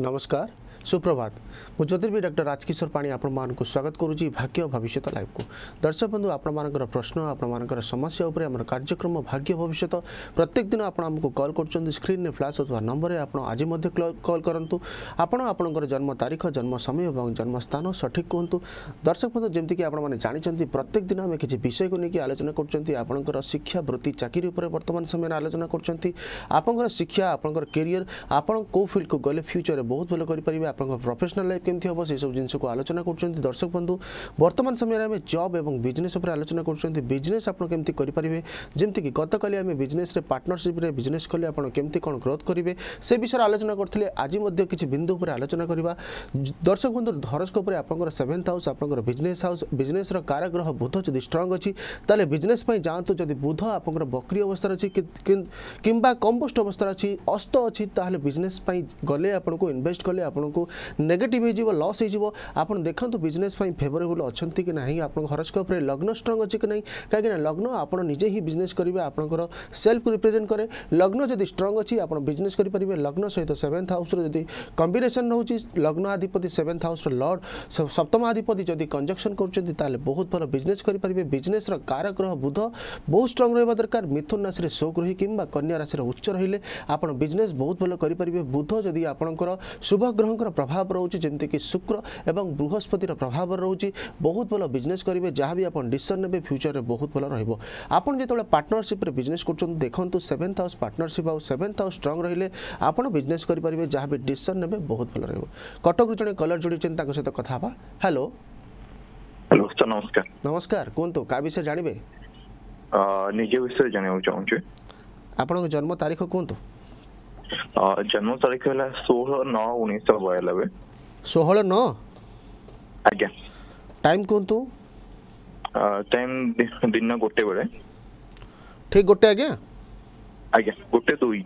नमस्कार सुप्रभात ମୁଁ ଜ୍ୟୋତିର୍ବି ଡକ୍ଟର ରାଜକିଶୋର ପାଣି ଆପଣମାନଙ୍କୁ ସ୍ୱାଗତ କରୁଛି ଭାଗ୍ୟ ଭବିଷ୍ୟତ ଲାଇଭକୁ ଦର୍ଶକ ବନ୍ଧୁ ଆପଣମାନଙ୍କର ପ୍ରଶ୍ନ ଆପଣମାନଙ୍କର ସମସ୍ୟା ଉପରେ ଆମର କାର୍ଯ୍ୟକ୍ରମ ଭାଗ୍ୟ ଭବିଷ୍ୟତ ପ୍ରତ୍ୟେକ ଦିନ ଆପଣ ଆମକୁ କଲ୍ କରୁଛନ୍ତି ସ୍କ୍ରିନ୍ରେ ଫ୍ଲାସ୍ ହେଉଥିବା ନମ୍ବରରେ ଆପଣ ଆଜି ମଧ୍ୟ କଲ୍ କରନ୍ତୁ ଆପଣ ଆପଣଙ୍କର ଜନ୍ମ ତାରିଖ ଜନ୍ମ ସମୟ ଏବଂ ଜନ୍ମସ୍ଥାନ ସଠିକ୍ କୁହନ୍ତୁ ଦର୍ଶକ ବନ୍ଧୁ ଯେମିତିକି ଆପଣମାନେ ଜାଣିଛନ୍ତି ପ୍ରତ୍ୟେକ ଦିନ ଆମେ କିଛି ବିଷୟକୁ ନେଇକି ଆଲୋଚନା କରୁଛନ୍ତି ଆପଣଙ୍କର ଶିକ୍ଷା ବୃତ୍ତି ଚାକିରି ଉପରେ ବର୍ତ୍ତମାନ ସମୟରେ ଆଲୋଚନା କରୁଛନ୍ତି ଆପଣଙ୍କର ଶିକ୍ଷା ଆପଣଙ୍କର କେରିୟର ଆପଣ କେଉଁ ଫିଲ୍ଡକୁ ଗଲେ ଫ୍ୟୁଚରରେ ବହୁତ ଭଲ କରିପାରିବେ আপনক প্রফেশনাল লাইফ কেমতে হব সেই সব জিনসুকো আলোচনা করছন্তি দর্শক বন্ধু বর্তমান সময় আমি জব এবং বিজনেস ওপরে আলোচনা করছন্তি বিজনেস আপোন কেমতে করি পারিবে জেমতি কি গতকালি আমি বিজনেস রে পার্টনারশিপ রে বিজনেস খলি আপোন কেমতে কোন গ্রোথ করিবে সেই বিষয়ৰ আলোচনা করथले আজি মদ্য কিচি বিন্দু ওপরে আলোচনা করিবা দর্শক বন্ধু ধৰস্ক ওপরে আপোনকৰ 7th হাউস আপোনকৰ বিজনেস হাউস বিজনেসৰ কারাগ্ৰহ বুধ যদি স্ট্রং আছে তলে বিজনেস পই জানতু যদি বুধ আপোনকৰ বক্ৰী অৱস্থা আছে কি কিম্বা কমপোষ্ট অৱস্থা আছে অস্ত আছে তলে বিজনেস পই গলে আপোনক ইনভেষ্ট কলি আপোনক नेगेटिव हो लस हो आप बिजनेस फेवरेबल अच्छा कि ना आप हरस्कोप लग्न स्ट्रंग अच्छे कि ना कहीं लग्न आप निजे ही बिजनेस करेंगे आपंकर सेल्फ रिप्रेजेंट कै लग्न जब स्ट्रंग अच्छी आप बिजनेस करेंगे लग्न सहित सेवेन्थ हाउस जब कम्बेसन लग्न आधिपति सेवेन्थ हाउस लर्ड सप्तम सप्तमाधिपति जदि कंजक्शन कर बहुत भल बिजनेस करेंगे बिजनेस कारक ग्रह बुध बहुत स्ट्रंग रहा दरकार मिथुन राशि शो ग्रही कि कन्या राशि उच्च रे आप बिजनेस बहुत भल करेंगे बुध जदि आपंकर शुभ ग्रह প্রভাব রয়েছে যেমিকি শুক্র এবং বৃহস্পতির প্রভাব রয়েছে বহুত ভাল বিজনেস করবে যা বি আপনার ডিসিশন নেবে ফ্যুচরের বহুত ভাল রহব আপনার যেত পার্টনরশিপে বিজনেস করছেন দেখুন সেভেন্থ হাউস পার্টনরশিপ আউ সেভেন্থ হাউস স্ট্রং রহলে আপনার বিজনেস করে পারবে যা বি ডিসিশন নেবে বহুত ভাল রহব কটকর জন কলর যোড়িছেন তাঁর সহ কথা হবা হ্যালো হ্যালো স্যার নমস্কার নমস্কার কুহতু কা বিষয়ে জাঁবে নিজ বিষয়ে জাঁয়া চাহুছি আপনার জন্ম তারিখ কুহতু जन्म तारीख है षोह नौ उन्नीस बयानबे षोह नौ आज्ञा टाइम कहतु टाइम दिन गोटे बेले ठीक गोटे आज्ञा आज्ञा गोटे दुई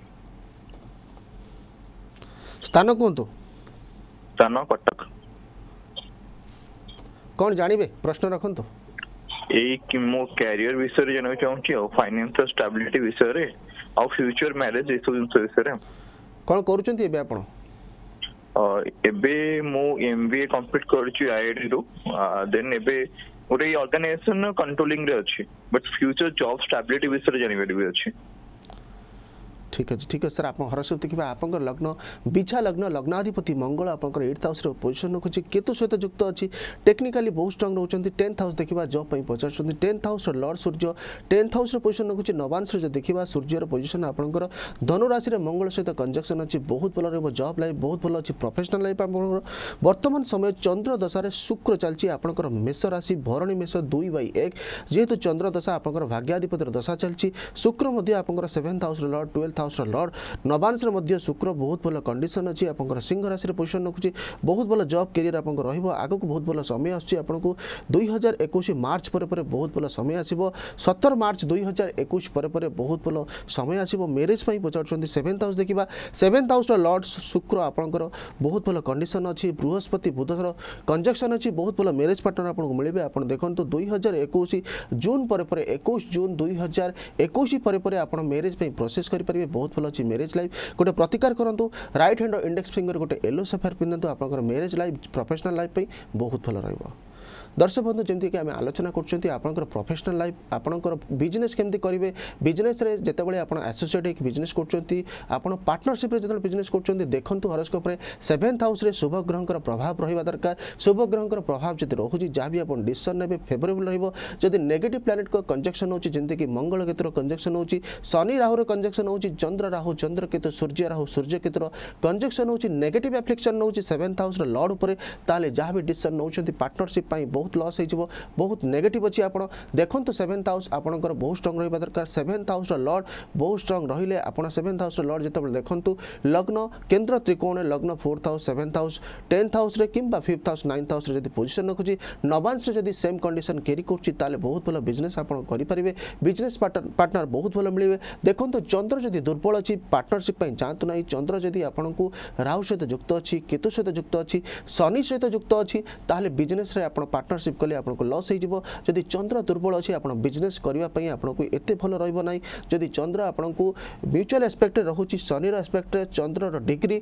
स्थान कहतु तो? स्थान कटक कौन जानवे प्रश्न रखत एक मो कैरियर विषय जानवाक चाहिए फाइनेंशियल स्टेबिलिटी विषय ଆଉ ଫ୍ୟୁଚର ମ୍ୟାରେଜ ଏସବୁ ଜିନିଷ ବିଷୟରେ କ'ଣ କରୁଛନ୍ତି ଏବେ ଆପଣ ଏବେ ମୁଁ ଏମବିଏ କମ୍ପ୍ଲିଟ କରୁଛି ଆଇଆଇଟିରୁ ଦେନ୍ ଏବେ ଗୋଟେ ଅର୍ଗାନାଇଜେସନ କଣ୍ଟ୍ରୋଲିଂ ରେ ଅଛି ବଟ୍ ଫ୍ୟୁଚର ଜବ୍ ଷ୍ଟାବିଲିଟି ବିଷୟରେ ଜାଣିବାରେ ବି ଅଛି ঠিক আছে ঠিক আছে স্যার আপনার হরস্বতী দেখবে আপনার লগ্ন বিছা লগ্ন লগ্নাধিপতি মঙ্গল আপনার এইট হাউসের পোজিশন রখুছি কেতু সহ যুক্ত অছি টেকনিকালি বহু স্ট্রং রয়েছেন টেন্থ হাউস দেখা জব পাই পচারুচ্ছেন টেন্থ হাউসর লর্ড সূর্য টেন্থ হাউসর পোজিশন রখুছি নবান সূর্য দেখা সূর্যর পোজিশন আপনার ধনুরাশি মঙ্গল সহ কনজকশন অনেক বহু ভাল রহব জব লাইফ বহু ভাল অনেক প্রফেসনাল লাইফ আপনার বর্তমান সময় চন্দ্র দশায় শুক্র চালছে আপনার মেষ রাশি ভরণী মেষ দুই বাই এক যেহেতু চন্দ্র দশা আপনার ভাগ্যাধিপতির দশা চালছে শুক্র আপনার সেভেন্থ হাউসর লর্ড টুয়েলথ ফোর্থ হাউসর লর্ড নবাংশে মধ্য শুক্র বহুত ভাল কন্ডিশন অছি আপনার সিংহ রাশি পজিশন রাখুছি বহুত ভাল জব কেরিয়ার আপনার রহব আগুক বহুত ভাল সময় আসছে আপনার দুই হাজার একুশ মার্চ পরে পরে বহুত ভাল সময় আসব সতর মার্চ দুই হাজার একুশ পরে পরে বহুত ভাল সময় আসব ম্যারেজ পাই পচারুচ্ছেন সেভেন্থ হাউস দেখা সেভেন্থ হাউসর লর্ড শুক্র আপনার বহুত ভাল কন্ডিশন অছি বৃহস্পতি বুধর কঞ্জকশন অছি বহুত ভাল ম্যারেজ পার্টনার আপনার মিলবে আপনার দেখুন দুই হাজার একুশ জুন পরে পরে একুশ জুন দুই হাজার একুশ পরে পরে আপনার ম্যারেজ পাই প্রোসেস করে লাইফ বহুত ভাল অছি ম্যারেজ লাইফ গোটে প্রতিকার করতু রাইট হ্যান্ড ইন্ডেক্স ফিঙ্গর গোটে ইয়েলো সেফার পিধু আপনার ম্যারেজ লাইফ প্রফেসনাল লাইফ বহুত ভাল রহব দর্শক বন্ধু যেমন আমি আলোচনা করছেন আপনার প্রফেসনাল লাইফ আপনার বিজনেস কমিটি করবে বিজনেসরে যেতবে আপনার আসোসিয়েট হয়ে বিজনেস করছেন আপনার পার্টনরশিপে যেত বিজনেস করছেন দেখুন হরস্কোপে সেভেন্থ হাউসে শুভ গ্রহর প্রভাব রহবা দরকার শুভ গ্রহর প্রভাব যদি রহুଛି যা বি আপনার ডিসিশন নেবে ফেভরেবল রহব যদি নেগেটিভ প্ল্যানেট কনজেকশন হচ্ছে যেমিতিকি মঙ্গল কেতুর কনজেকশন হচ্ছে শনি রাহুর কনজেকশন হচ্ছে চন্দ্র রাহু চন্দ্র কেতু সূর্য রাহু সূর্য কেতুর কনজেকশন হচ্ছে নেগেটিভ আফ্লিকশন নেଉଛି সেভেন্থ হাউসর লড উপরে তাহলে যা বি ডিসিশন নেওয়া পার্টনরশিপ বহু ବହୁତ ଲସ୍ ହୋଇଯିବ ବହୁତ ନେଗେଟିଭ୍ ଅଛି ଆପଣ ଦେଖନ୍ତୁ ସେଭେନ୍ଥ ହାଉସ୍ ଆପଣଙ୍କର ବହୁତ ଷ୍ଟ୍ରଙ୍ଗ୍ ରହିବା ଦରକାର ସେଭେନ୍ଥ ହାଉସ୍ର ଲର୍ଡ଼ ବହୁତ ଷ୍ଟ୍ରଙ୍ଗ୍ ରହିଲେ ଆପଣ ସେଭେନ୍ଥ ହାଉସ୍ର ଲର୍ଡ଼ ଯେତେବେଳେ ଦେଖନ୍ତୁ ଲଗ୍ନ କେନ୍ଦ୍ର ତ୍ରିକୋଣରେ ଲଗ୍ନ fourth house seventh house tenth ହାଉସ୍ରେ କିମ୍ବା ଫିଫ୍ଥ ହାଉସ୍ ନାଇନ୍ଥ ହାଉସ୍ରେ ଯଦି ପୋଜିସନ୍ ରଖୁଛି ନବାଂଶରେ ଯଦି ସେମ୍ କଣ୍ଡିସନ୍ କ୍ୟାରି କରୁଛି ତାହେଲେ ବହୁତ ଭଲ ବିଜନେସ୍ ଆପଣ କରିପାରିବେ ବିଜନେସ୍ ପାର୍ଟନର ବହୁତ ଭଲ ମିଳିବେ ଦେଖନ୍ତୁ ଚନ୍ଦ୍ର ଯଦି ଦୁର୍ବଳ ଅଛି ପାର୍ଟନରସିପ୍ ପାଇଁ ଯାଆନ୍ତୁ ନାହିଁ ଚନ୍ଦ୍ର ଯଦି ଆପଣଙ୍କୁ ରାହୁ ସହିତ ଯୁକ୍ତ ଅଛି କେତୁ ସହିତ ଯୁକ୍ତ ଅଛି ଶନି ସହିତ ଯୁକ୍ତ ଅଛି ତାହେଲେ ବିଜନେସ୍ରେ ଆପଣ ପାର୍ଟନର পার্টনারশিপ কলে আপনার লস হয়ে যদি চন্দ্র দুর্বল অছে আপনার বিজনেস করা আপনার এতে ভাল রহব না যদি চন্দ্র আপনার মিউচুয়াল আসপেক্টে রয়েছে শনির আসপেক্টে চন্দ্রর ডিগ্রি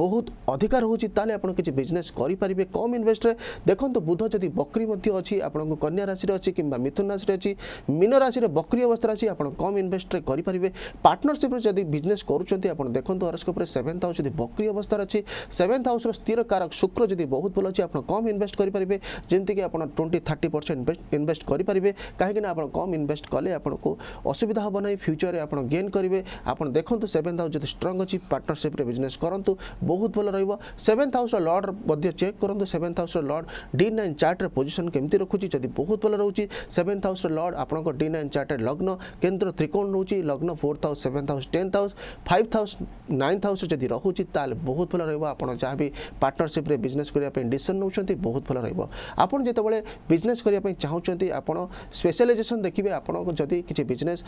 বহুত অধিকা রয়েছে তাহলে আপনার কিছু বিজনেস করে পারে কম ইনভেস্টরে দেখুন বুধ যদি বক্রি অছি আপনার কন্যা রাশি অছি কিংবা মিথুন রাশি অছি মীন রাশি বক্রি অবস্থায় অছি আপনার কম ইনভেস্টরে করে পারে পার্টনরশিপ্রে যদি বিজনেস করছেন আপনার দেখুন হরস্কোপে সেভেন্থ হাউস যদি বক্রি অবস্থায় অছি সেভেন্থ হাউসর স্থির কারক শুক্র যদি বহুত ভাল অছি আপনার কম ইনভেস্ট করে পারে যেমিকি ଆପଣ ଟ୍ୱେଣ୍ଟି ଥାର୍ଟି ପରସେଣ୍ଟ ଇନଭେଷ୍ଟ କରିପାରିବେ କାହିଁକିନା ଆପଣ କମ୍ ଇନଭେଷ୍ଟ କଲେ ଆପଣଙ୍କୁ ଅସୁବିଧା ହେବ ନାହିଁ ଫ୍ୟୁଚରରେ ଆପଣ ଗେନ୍ କରିବେ ଆପଣ ଦେଖନ୍ତୁ ସେଭେନ୍ଥ ହାଉସ୍ ଯଦି ଷ୍ଟ୍ରଙ୍ଗ ଅଛି ପାର୍ଟନରସିପ୍ରେ ବିଜନେସ୍ କରନ୍ତୁ ବହୁତ ଭଲ ରହିବ ସେଭେନ୍ଥ ହାଉସ୍ର ଲର୍ଡ଼ ମଧ୍ୟ ଚେକ୍ କରନ୍ତୁ ସେଭେନ୍ଥ ହାଉସ୍ର ଲର୍ଡ଼ ଡି ନାଇନ୍ ଚାର୍ଟରେ ପୋଜିସନ୍ କେମିତି ରଖୁଛି ଯଦି ବହୁତ ଭଲ ରହୁଛି ସେଭେନ୍ଥ ହାଉସ୍ର ଲର୍ଡ଼ ଆପଣଙ୍କ ଡି ନାଇନ୍ ଚାର୍ଟରେ ଲଗ୍ନ କେନ୍ଦ୍ର ତ୍ରିକୋଣ ରହୁଛି ଲଗ୍ନ fourth house seventh house tenth house five house ninth ହାଉସ୍ରେ ଯଦି ରହୁଛି ତାହେଲେ ବହୁତ ଭଲ ରହିବ ଆପଣ ଯାହା ବି ପାର୍ଟନରସିପ୍ରେ ବିଜନେସ୍ କରିବା ପାଇଁ ଡିସିସନ୍ ନେଉଛନ୍ତି ବହୁତ ଭଲ ରହିବ ଆପଣ যেতবে বিজনেস করা চাহুমান আপনার স্পেশালাইজেসন দেখবে আপনার যদি কিছু বিজনেস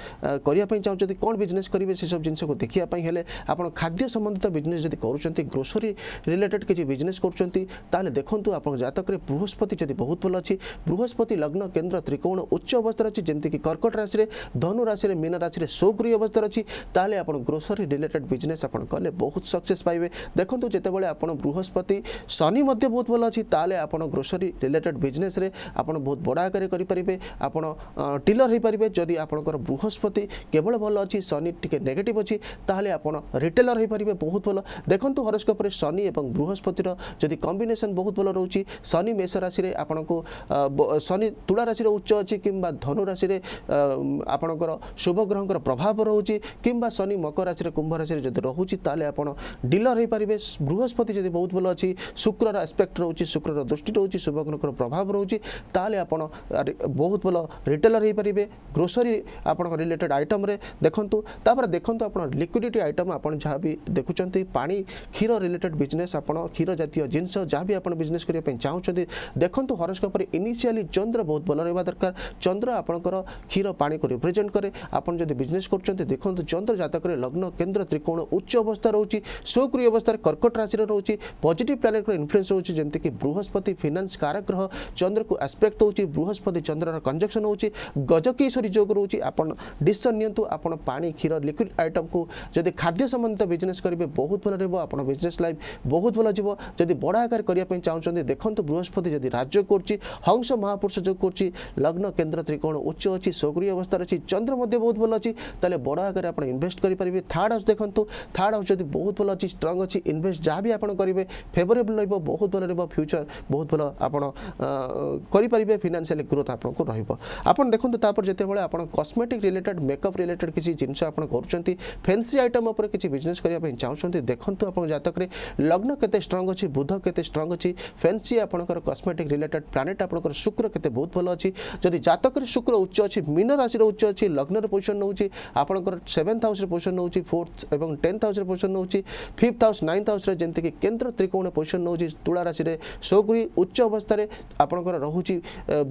করা চাহুমান কোণ বিজনেস করবে সেসব জিনিসক দেখা হলে আপনার খাদ্য সম্বন্ধিত বিজনেস যদি করছেন গ্রোসরি রিলেটেড কিছু বিজনেস করছেন তাহলে দেখুন আপনার জাতকরে বৃহস্পতি যদি বহু ভাল অ বৃহস্পতি লগ্ন কেন্দ্র ত্রিকোণ উচ্চ অবস্থার অনেক যেমিকি কর্কট রাশি ধনু রাশি মীন রাশি শোগ্রী অবস্থার অনেক তাহলে আপনার গ্রোসরি রিলেটেড বিজনেস আপনার কলে বহু সকসেস পাইবে দেখুন যেতবে আপনার বৃহস্পতি শনি বহু ভাল অ তাহলে আপনার গ্রোসরি রিলেটেড বিজনেস ବିଜନେସ୍ରେ ଆପଣ ବହୁତ ବଡ଼ ଆକାରରେ କରିପାରିବେ ଆପଣ ଟିଲର ହୋଇପାରିବେ ଯଦି ଆପଣଙ୍କର ବୃହସ୍ପତି କେବଳ ଭଲ ଅଛି ଶନି ଟିକେ ନେଗେଟିଭ୍ ଅଛି ତାହେଲେ ଆପଣ ରିଟେଲର ହୋଇପାରିବେ ବହୁତ ଭଲ ଦେଖନ୍ତୁ ହରସ୍କୋପରେ ଶନି ଏବଂ ବୃହସ୍ପତିର ଯଦି କମ୍ବିନେସନ୍ ବହୁତ ଭଲ ରହୁଛି ଶନି ମେଷ ରାଶିରେ ଆପଣଙ୍କୁ ଶନି ତୁଳା ରାଶିରେ ଉଚ୍ଚ ଅଛି କିମ୍ବା ଧନୁ ରାଶିରେ ଆପଣଙ୍କର ଶୁଭ ଗ୍ରହଙ୍କର ପ୍ରଭାବ ରହୁଛି କିମ୍ବା ଶନି ମକର ରାଶିରେ କୁମ୍ଭ ରାଶିରେ ଯଦି ରହୁଛି ତାହେଲେ ଆପଣ ଡିଲର ହୋଇପାରିବେ ବୃହସ୍ପତି ଯଦି ବହୁତ ଭଲ ଅଛି ଶୁକ୍ରର ଆସ୍ପେକ୍ଟ ରହୁଛି ଶୁକ୍ରର ଦୃଷ୍ଟି ରହୁଛି ଶୁଭ ଗ୍ରହଙ୍କର ପ୍ରଭାବ ଲାଭ ରହୁଛି ତାହେଲେ ଆପଣ ବହୁତ ଭଲ ରିଟେଲର ହୋଇପାରିବେ ଗ୍ରୋସରୀ ଆପଣଙ୍କ ରିଲେଟେଡ୍ ଆଇଟମ୍ରେ ଦେଖନ୍ତୁ ତାପରେ ଦେଖନ୍ତୁ ଆପଣ ଲିକ୍ୱିଡିଟି ଆଇଟମ୍ ଆପଣ ଯାହା ବି ଦେଖୁଛନ୍ତି ପାଣି କ୍ଷୀର ରିଲେଟେଡ୍ ବିଜନେସ୍ ଆପଣ କ୍ଷୀର ଜାତୀୟ ଜିନିଷ ଯାହା ବି ଆପଣ ବିଜନେସ୍ କରିବା ପାଇଁ ଚାହୁଁଛନ୍ତି ଦେଖନ୍ତୁ ହରସ୍କୋପରେ ଇନିସିଆଲି ଚନ୍ଦ୍ର ବହୁତ ଭଲ ରହିବା ଦରକାର ଚନ୍ଦ୍ର ଆପଣଙ୍କର କ୍ଷୀର ପାଣିକୁ ରିପ୍ରେଜେଣ୍ଟ କରେ ଆପଣ ଯଦି ବିଜନେସ୍ କରୁଛନ୍ତି ଦେଖନ୍ତୁ ଚନ୍ଦ୍ର ଜାତକରେ ଲଗ୍ନ କେନ୍ଦ୍ର ତ୍ରିକୋଣ ଉଚ୍ଚ ଅବସ୍ଥା ରହୁଛି ସୁକ୍ରିୟ ଅବସ୍ଥାରେ କର୍କଟ ରାଶିରେ ରହୁଛି ପଜିଟିଭ୍ ପ୍ଲାନେଟ୍ର ଇନଫ୍ଲୁଏନ୍ସ ରହୁଛି ଯେମିତିକି ବୃହସ୍ପତି ଫିନାନ୍ସ କାରକ ଗ୍ରହ চন্দ্রকু আসপেক্ট হচ্ছে বৃহস্পতি চন্দ্রর কঞ্জকশন হচ্ছে গজকেশ্বরী যোগ রয়েছে আপনার ডিসিশন নিয়ন্তু আপনার পা ক্ষীর লিকুইড আইটমকু যদি খাদ্য সম্বন্ধিত বিজনেস করবে বহুত ভাল রহব আপনার বিজনেস লাইফ বহুত ভাল যাব যদি বড় আকার করা চাহুন দেখুন বৃহস্পতি যদি রাজ্য করছি হংস মহাপুরুষ যোগ করছি লগ্ন কেন্দ্র ত্রিকোণ উচ্চ অছি সক্রিয় অবস্থার অছি চন্দ্র মধ্যে বহুত ভাল অছি তাহলে বড় আকারে আপনার ইনভেস্ট করে পারবে থার্ড হাউস দেখুন থার্ড হাউস যদি বহুত ভাল অছি স্ট্রং অছি ইনভেস্ট যা বি আপনার করবে ফেভরেবল রহব বহুত ভাল রহব ফ্যুচর বহুত ভাল আপনার କରିପାରିବେ ଫିନାନ୍ସିଆଲ ଗ୍ରୋଥ୍ ଆପଣଙ୍କୁ ରହିବ ଆପଣ ଦେଖନ୍ତୁ ତାପରେ ଯେତେବେଳେ ଆପଣ କସ୍ମେଟିକ୍ ରିଲେଟେଡ୍ ମେକଅପ୍ ରିଲେଟେଡ୍ କିଛି ଜିନିଷ ଆପଣ କରୁଛନ୍ତି ଫେନ୍ସି ଆଇଟମ୍ ଉପରେ କିଛି ବିଜନେସ୍ କରିବା ପାଇଁ ଚାହୁଁଛନ୍ତି ଦେଖନ୍ତୁ ଆପଣଙ୍କ ଜାତକରେ ଲଗ୍ନ କେତେ ଷ୍ଟ୍ରଙ୍ଗ ଅଛି ବୁଧ କେତେ ଷ୍ଟ୍ରଙ୍ଗ ଅଛି ଫେନ୍ସି ଆପଣଙ୍କର କସ୍ମେଟିକ୍ ରିଲେଟେଡ୍ ପ୍ଲାନେଟ୍ ଆପଣଙ୍କର ଶୁକ୍ର କେତେ ବହୁତ ଭଲ ଅଛି ଯଦି ଜାତକରେ ଶୁକ୍ର ଉଚ୍ଚ ଅଛି ମୀନ ରାଶିର ଉଚ୍ଚ ଅଛି ଲଗ୍ନର ପୋଜିସନ୍ ନେଉଛି ଆପଣଙ୍କର ସେଭେନ୍ଥ ହାଉସ୍ରେ ପୋଜିସନ୍ ନେଉଛି ଫୋର୍ଥ ଏବଂ ଟେନ୍ଥ ହାଉସ୍ରେ ପୋଜିସନ୍ ନେଉଛି ଫିଫ୍ଥ ହାଉସ୍ ନାଇନ୍ଥ ହାଉସ୍ରେ ଯେମିତିକି କେନ୍ଦ୍ର ତ୍ରିକୋଣ ପୋଜିସନ୍ ନେଉଛି ତୁଳା ରାଶିରେ ସୋଗୁରି ଉଚ୍ଚ ଅବସ୍ଥାରେ ଆପଣ ଆପଣଙ୍କର ରହୁଛି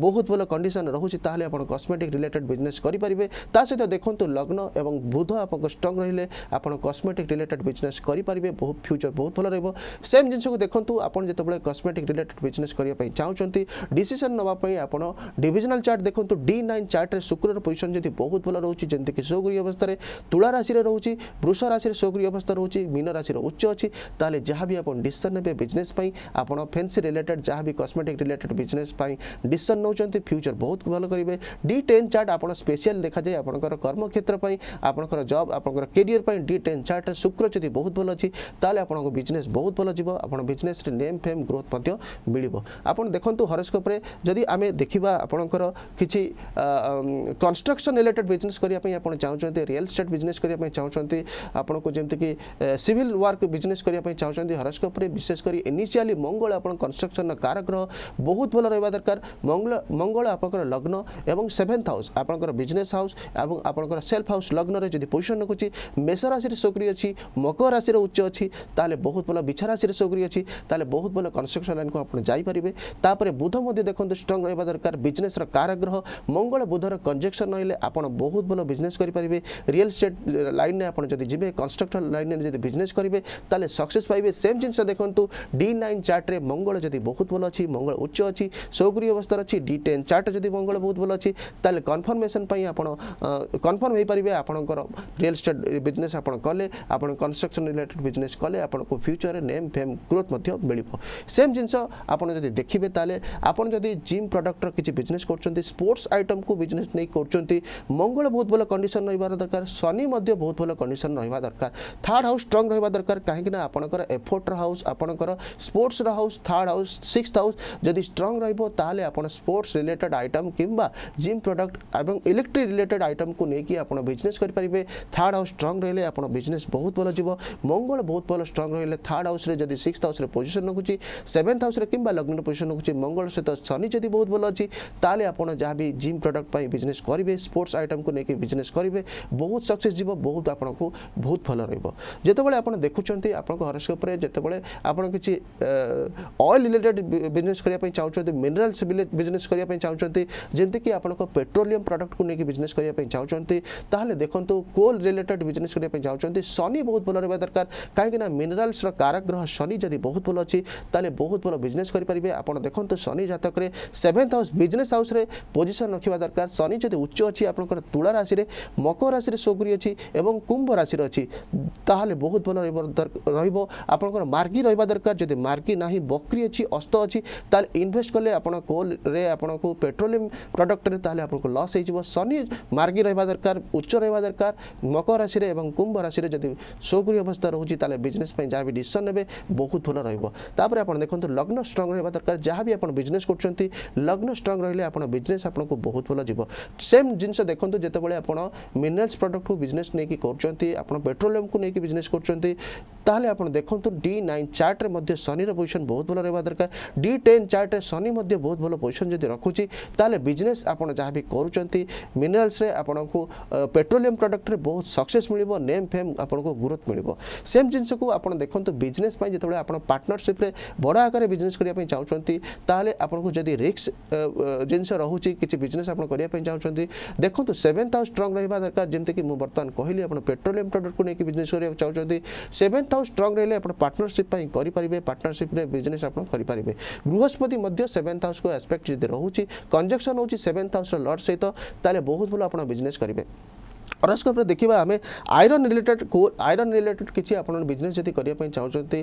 ବହୁତ ଭଲ କଣ୍ଡିସନ୍ ରହୁଛି ତାହେଲେ ଆପଣ କସ୍ମେଟିକ୍ ରିଲେଟେଡ୍ ବିଜନେସ୍ କରିପାରିବେ ତା ସହିତ ଦେଖନ୍ତୁ ଲଗ୍ନ ଏବଂ ବୁଧ ଆପଣଙ୍କ ଷ୍ଟ୍ରଙ୍ଗ ରହିଲେ ଆପଣ କସ୍ମେଟିକ୍ ରିଲେଟେଡ୍ ବିଜନେସ୍ କରିପାରିବେ ବହୁତ ଫ୍ୟୁଚର୍ ବହୁତ ଭଲ ରହିବ ସେମ୍ ଜିନିଷକୁ ଦେଖନ୍ତୁ ଆପଣ ଯେତେବେଳେ କସ୍ମେଟିକ୍ ରିଲେଟେଡ୍ ବିଜନେସ୍ କରିବା ପାଇଁ ଚାହୁଁଛନ୍ତି ଡିସିସନ୍ ନେବା ପାଇଁ ଆପଣ ଡିଭିଜନାଲ୍ ଚାର୍ଟ ଦେଖନ୍ତୁ ଡି ନାଇନ୍ ଚାର୍ଟରେ ଶୁକ୍ରର ପୋଜିସନ୍ ଯଦି ବହୁତ ଭଲ ରହୁଛି ଯେମିତିକି ସୌଗୁରୀ ଅବସ୍ଥାରେ ତୁଳା ରାଶିରେ ରହୁଛି ବୃଷ ରାଶିରେ ସୌଗୁରୀ ଅବସ୍ଥା ରହୁଛି ମୀନ ରାଶିର ଉଚ୍ଚ ଅଛି ତାହେଲେ ଯାହା ବି ଆପଣ ଡିସିସନ୍ ନେବେ ବିଜନେସ୍ ପାଇଁ ଆପଣ ଫେନ୍ସି ରିଲେଟେଡ୍ ଯାହା ବି କସ୍ମେଟିକ୍ ରିଲେଟେଡ୍ ବିଜନେସ୍ ବିଜନେସ୍ ପାଇଁ ଡିସିସନ୍ ନେଉଛନ୍ତି ଫ୍ୟୁଚର୍ ବହୁତ ଭଲ କରିବେ ଡି ଟେନ୍ ଚାର୍ଟ ଆପଣ ସ୍ପେଶିଆଲ୍ ଦେଖାଯାଏ ଆପଣଙ୍କର କର୍ମକ୍ଷେତ୍ର ପାଇଁ ଆପଣଙ୍କର ଜବ୍ ଆପଣଙ୍କର କେରିୟର ପାଇଁ ଡି ଟେନ୍ ଚାର୍ଟରେ ଶୁକ୍ର ଯଦି ବହୁତ ଭଲ ଅଛି ତାହେଲେ ଆପଣଙ୍କ ବିଜନେସ୍ ବହୁତ ଭଲ ଯିବ ଆପଣ ବିଜନେସ୍ରେ ନେମ୍ ଫେମ୍ ଗ୍ରୋଥ୍ ମଧ୍ୟ ମିଳିବ ଆପଣ ଦେଖନ୍ତୁ ହରସ୍କୋପରେ ଯଦି ଆମେ ଦେଖିବା ଆପଣଙ୍କର କିଛି କନଷ୍ଟ୍ରକ୍ସନ୍ ରିଲେଟେଡ୍ ବିଜନେସ୍ କରିବା ପାଇଁ ଆପଣ ଚାହୁଁଛନ୍ତି ରିଅଲ୍ ଇଷ୍ଟେଟ୍ ବିଜନେସ୍ କରିବା ପାଇଁ ଚାହୁଁଛନ୍ତି ଆପଣଙ୍କୁ ଯେମିତିକି ସିଭିଲ୍ ୱାର୍କ ବିଜନେସ୍ କରିବା ପାଇଁ ଚାହୁଁଛନ୍ତି ହରସ୍କୋପରେ ବିଶେଷ କରି ଇନିସିଆଲି ମଙ୍ଗଳ ଆପଣ କନଷ୍ଟ୍ରକ୍ସନ୍ର କାରଗ୍ରହ ବହୁତ ଭଲ ରହିବା ଦରକାର ମଙ୍ଗଳ ମଙ୍ଗଳ ଆପଣଙ୍କର ଲଗ୍ନ ଏବଂ ସେଭେନ୍ଥ ହାଉସ୍ ଆପଣଙ୍କର ବିଜନେସ୍ ହାଉସ୍ ଏବଂ ଆପଣଙ୍କର ସେଲ୍ଫ ହାଉସ୍ ଲଗ୍ନରେ ଯଦି ପୋଜିସନ୍ ରଖୁଛି ମେଷ ରାଶିରେ ସକ୍ରି ଅଛି ମକର ରାଶିରେ ଉଚ୍ଚ ଅଛି ତାହେଲେ ବହୁତ ଭଲ ବିଛା ରାଶିରେ ସକ୍ରି ଅଛି ତାହେଲେ ବହୁତ ଭଲ କନଷ୍ଟ୍ରକ୍ସନ୍ ଲାଇନ୍କୁ ଆପଣ ଯାଇପାରିବେ ତାପରେ ବୁଧ ମଧ୍ୟ ଦେଖନ୍ତୁ ଷ୍ଟ୍ରଙ୍ଗ ରହିବା ଦରକାର ବିଜନେସ୍ର କାରଗ୍ରହ ମଙ୍ଗଳ ବୁଧର କଞ୍ଜେକ୍ସନ୍ ରହିଲେ ଆପଣ ବହୁତ ଭଲ ବିଜନେସ୍ କରିପାରିବେ ରିଅଲ୍ ଇଷ୍ଟେଟ୍ ଲାଇନ୍ରେ ଆପଣ ଯଦି ଯିବେ କନଷ୍ଟ୍ରକ୍ଟର ଲାଇନ୍ରେ ଯଦି ବିଜନେସ୍ କରିବେ ତାହେଲେ ସକ୍ସେସ୍ ପାଇବେ ସେମ୍ ଜିନିଷ ଦେଖନ୍ତୁ ଡି ନାଇନ୍ ଚାର୍ଟରେ ମଙ୍ଗଳ ଯଦି ବହୁତ ଭଲ ଅଛି ମଙ୍ଗଳ ଉଚ୍ଚ ଅଛି সৌপুরী অবস্থার অছি ডি টেন চার্ট যদি মঙ্গল বহুত ভালো অছি তাহলে কনফর্মেসন পাই আপনার কনফর্ম হয়ে পারে আপনার রিয়েল এস্টেট বিজনেস আপনার কলে আপনার কনস্ট্রকশন রিলেটেড বিজনেস কলে আপনার ফ্যুচরের নেম ফেম গ্রোথ মিলব সেম জিনিস আপনার যদি দেখবে তাহলে আপনার যদি জিম প্রডক্টর কিছু বিজনেস করছেন স্পোর্টস আইটম কু বিজনেস নেই করছেন মঙ্গল বহুত ভালো কন্ডিশন রহবার দরকার শনি মধ্যে বহুত ভালো কন্ডিশন রহবা দরকার থার্ড হাউস স্ট্রং রহবা দরকার কাহিঁকি না আপনার এফোর্টর হাউস আপনার স্পোর্টসর house third house six house যদি স্ট্রং ଷ୍ଟ୍ରଙ୍ଗ ରହିବ ତାହେଲେ ଆପଣ ସ୍ପୋର୍ଟସ୍ ରିଲେଟେଡ୍ ଆଇଟମ୍ କିମ୍ବା ଜିମ୍ ପ୍ରଡକ୍ଟ ଏବଂ ଇଲେକ୍ଟ୍ରି ରିଲେଟେଡ୍ ଆଇଟମ୍କୁ ନେଇକି ଆପଣ ବିଜନେସ୍ କରିପାରିବେ ଥାର୍ଡ଼ ହାଉସ୍ ଷ୍ଟ୍ରଙ୍ଗ ରହିଲେ ଆପଣ ବିଜନେସ୍ ବହୁତ ଭଲ ଯିବ ମଙ୍ଗଳ ବହୁତ ଭଲ ଷ୍ଟ୍ରଙ୍ଗ ରହିଲେ ଥାର୍ଡ଼ ହାଉସ୍ରେ ଯଦି ସିକ୍ସ ହାଉସ୍ରେ ପୋଜିସନ୍ ରଖୁଛି ସେଭେନ୍ଥ ହାଉସ୍ରେ କିମ୍ବା ଲଗ୍ନରେ ପୋଜିସନ୍ ରଖୁଛି ମଙ୍ଗଳ ସହିତ ଶନି ଯଦି ବହୁତ ଭଲ ଅଛି ତାହେଲେ ଆପଣ ଯାହା ବି ଜିମ୍ ପ୍ରଡକ୍ଟ ପାଇଁ ବିଜନେସ୍ କରିବେ ସ୍ପୋର୍ଟସ୍ ଆଇଟମ୍କୁ ନେଇକି ବିଜନେସ୍ କରିବେ ବହୁତ ସକ୍ସେସ୍ ଯିବ ବହୁତ ଆପଣଙ୍କୁ ବହୁତ ଭଲ ରହିବ ଯେତେବେଳେ ଆପଣ ଦେଖୁଛନ୍ତି ଆପଣଙ୍କ ହରସ୍କୋପରେ ଯେତେବେଳେ ଆପଣ କିଛି ଅଏଲ୍ ରିଲେଟେଡ୍ ବିଜନେସ୍ କରିବା ପାଇଁ ଚାହୁଁଛନ୍ତି ଯଦି ମିନେରାଲ୍ସ ବିଜନେସ୍ କରିବା ପାଇଁ ଚାହୁଁଛନ୍ତି ଯେମିତିକି ଆପଣଙ୍କ ପେଟ୍ରୋଲିୟମ ପ୍ରଡକ୍ଟକୁ ନେଇକି ବିଜନେସ୍ କରିବା ପାଇଁ ଚାହୁଁଛନ୍ତି ତାହେଲେ ଦେଖନ୍ତୁ କୋଲ୍ ରିଲେଟେଡ୍ ବିଜନେସ୍ କରିବା ପାଇଁ ଚାହୁଁଛନ୍ତି ଶନି ବହୁତ ଭଲ ରହିବା ଦରକାର କାହିଁକିନା ମିନେରାଲ୍ସର କାରକ ଗ୍ରହ ଶନି ଯଦି ବହୁତ ଭଲ ଅଛି ତାହେଲେ ବହୁତ ଭଲ ବିଜନେସ୍ କରିପାରିବେ ଆପଣ ଦେଖନ୍ତୁ ଶନି ଜାତକରେ ସେଭେନ୍ଥ ହାଉସ୍ ବିଜନେସ୍ ହାଉସ୍ରେ ପୋଜିସନ୍ ରଖିବା ଦରକାର ଶନି ଯଦି ଉଚ୍ଚ ଅଛି ଆପଣଙ୍କର ତୁଳା ରାଶିରେ ମକର ରାଶିରେ ସୋଗୁରି ଅଛି ଏବଂ କୁମ୍ଭ ରାଶିରେ ଅଛି ତାହେଲେ ବହୁତ ଭଲ ରହିବ ରହିବ ଆପଣଙ୍କର ମାର୍ଗୀ ରହିବା ଦରକାର ଯଦି ମାର୍ଗୀ ନାହିଁ ବକ୍ରି ଅଛି ଅସ୍ତ ଅଛି ତାହେଲେ ଇନଭେଷ୍ଟ कले कोल आपको पेट्रोलियम प्रडक्ट रहे लस हो शनि मार्गी रहा दरकार उच्च रहा दरकार मकर राशि और कुंभ राशि जदि सौगुरी अवस्था रोचे तेल बिजनेस जहाँ भी डिशन ने बहुत भल रहीपर आप देखते तो लग्न स्ट्रंग रहा दरकार जहाँ भी आज बिजनेस कर लग्न स्ट्रंग रही है आपजनेस आपको बहुत भल जीव सेम जिन देखते जो बड़े मिनेल्स प्रडक्ट को बिजनेस नहीं कर पेट्रोलियम को लेकिन बिजनेस कर देखते डी नाइन चार्ट्रे शनि पोजिशन बहुत भल रहा दरकार डी टेन चार्ट्रे शनि ମନି ମଧ୍ୟ ବହୁତ ଭଲ ପୋଜିସନ୍ ଯଦି ରଖୁଛି ତାହେଲେ ବିଜନେସ୍ ଆପଣ ଯାହା ବି କରୁଛନ୍ତି ମିନେରାଲ୍ସରେ ଆପଣଙ୍କୁ ପେଟ୍ରୋଲିୟମ୍ ପ୍ରଡ଼କ୍ଟରେ ବହୁତ ସକ୍ସେସ୍ ମିଳିବ ନେମ୍ ଫେମ୍ ଆପଣଙ୍କୁ ଗ୍ରୋଥ୍ ମିଳିବ ସେମ୍ ଜିନିଷକୁ ଆପଣ ଦେଖନ୍ତୁ ବିଜନେସ୍ ପାଇଁ ଯେତେବେଳେ ଆପଣ ପାର୍ଟନରସିପ୍ରେ ବଡ଼ ଆକାରରେ ବିଜନେସ୍ କରିବା ପାଇଁ ଚାହୁଁଛନ୍ତି ତାହେଲେ ଆପଣଙ୍କୁ ଯଦି ରିକ୍ସ ଜିନିଷ ରହୁଛି କିଛି ବିଜନେସ୍ ଆପଣ କରିବା ପାଇଁ ଚାହୁଁଛନ୍ତି ଦେଖନ୍ତୁ ସେଭେନ୍ଥ ହାଉସ୍ ଷ୍ଟ୍ରଙ୍ଗ ରହିବା ଦରକାର ଯେମିତିକି ମୁଁ ବର୍ତ୍ତମାନ କହିଲି ଆପଣ ପେଟ୍ରୋଲିୟମ୍ ପ୍ରଡ଼କ୍ଟକୁ ନେଇକି ବିଜନେସ୍ କରିବାକୁ ଚାହୁଁଛନ୍ତି ସେଭେନ୍ଥ ହାଉସ୍ ଷ୍ଟ୍ରଙ୍ଗ ରହିଲେ ଆପଣ ପାର୍ଟନରସିପ୍ ପାଇଁ କରିପାରିବେ ପାର୍ଟନରସିପ୍ରେ ବିଜନେସ୍ ଆପଣ କରିପାରିବେ ବୃହସ୍ପତି ମଧ୍ୟ সেভেন্থ হাউস কু আসপেক্ট যদি রহুচি কনজকশন হচ্ছে সেভেন্থ হাউস লর্ড সহ তাহলে বহুত ভালো আপনার বিজনেস করবে ଅରସ୍କୋପରେ ଦେଖିବା ଆମେ ଆଇରନ୍ ରିଲେଟେଡ୍ ଆଇରନ୍ ରିଲେଟେଡ୍ କିଛି ଆପଣ ବିଜନେସ୍ ଯଦି କରିବା ପାଇଁ ଚାହୁଁଛନ୍ତି